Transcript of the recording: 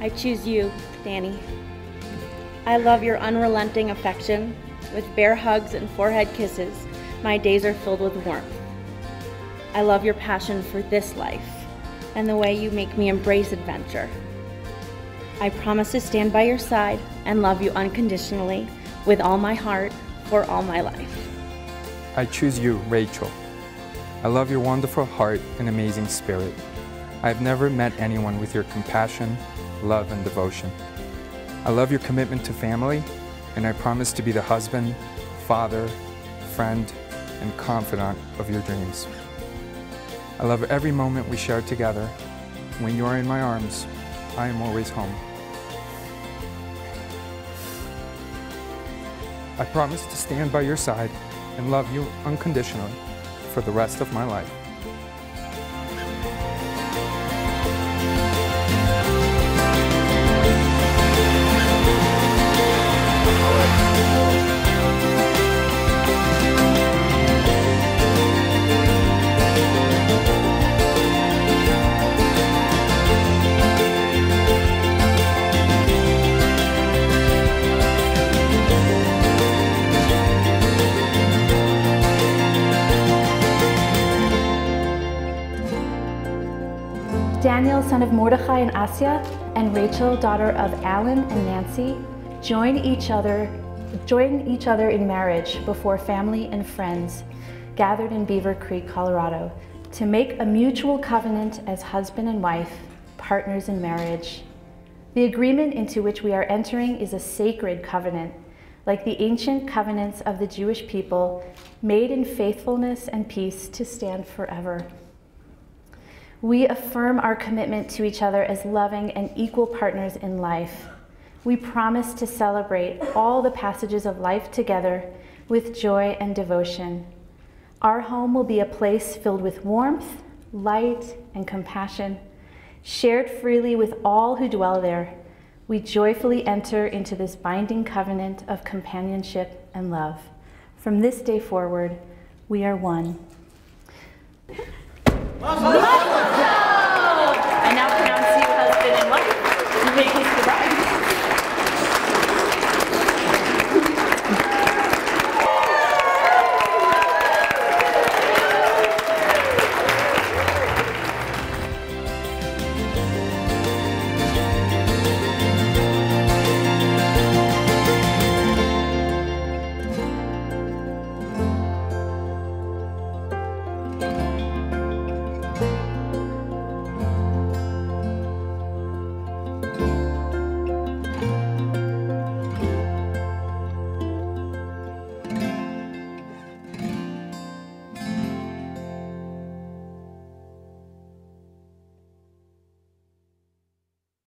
I choose you, Danny. I love your unrelenting affection. With bear hugs and forehead kisses, my days are filled with warmth. I love your passion for this life and the way you make me embrace adventure. I promise to stand by your side and love you unconditionally with all my heart for all my life. I choose you, Rachel. I love your wonderful heart and amazing spirit. I have never met anyone with your compassion, love, and devotion. I love your commitment to family, and I promise to be the husband, father, friend, and confidant of your dreams. I love every moment we share together. When you are in my arms, I am always home. I promise to stand by your side and love you unconditionally for the rest of my life. Daniel, son of Mordechai and Asya, and Rachel, daughter of Alan and Nancy, join each other, join each other in marriage before family and friends gathered in Beaver Creek, Colorado, to make a mutual covenant as husband and wife, partners in marriage. The agreement into which we are entering is a sacred covenant, like the ancient covenants of the Jewish people, made in faithfulness and peace to stand forever. We affirm our commitment to each other as loving and equal partners in life. We promise to celebrate all the passages of life together with joy and devotion. Our home will be a place filled with warmth, light, and compassion, shared freely with all who dwell there. We joyfully enter into this binding covenant of companionship and love. From this day forward, we are one. Bye.